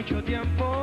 mucho tiempo.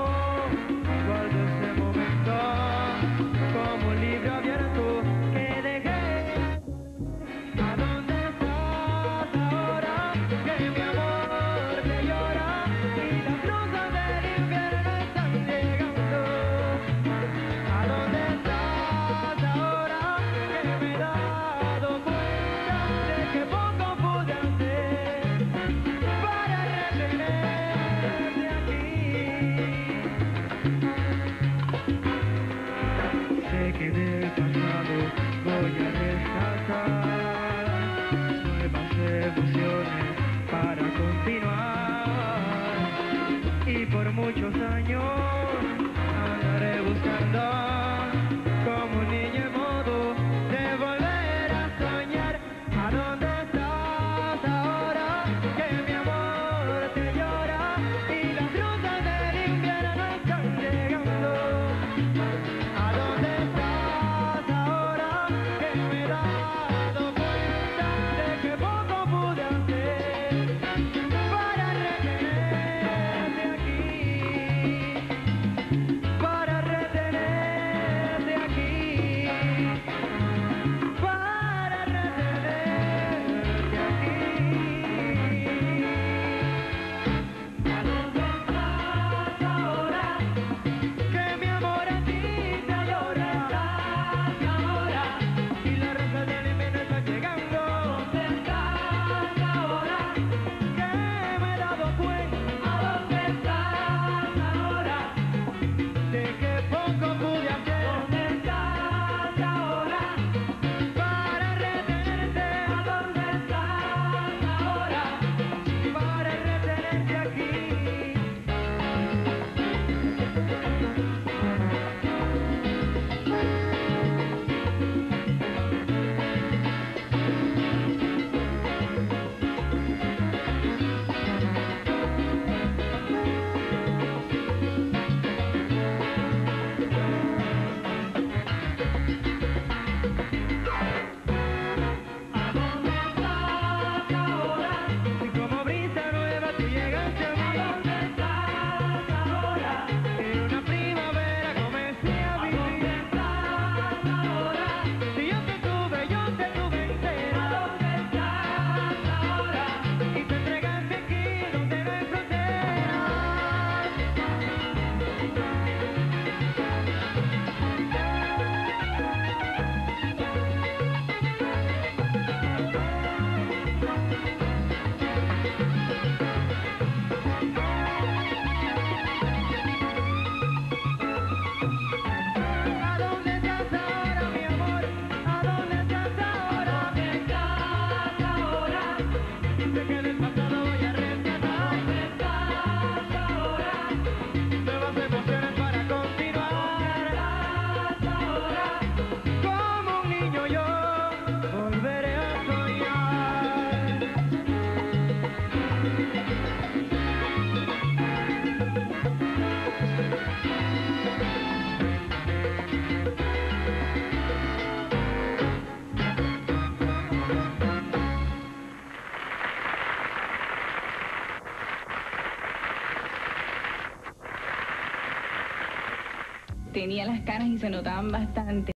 Tenía las canas y se notaban bastante.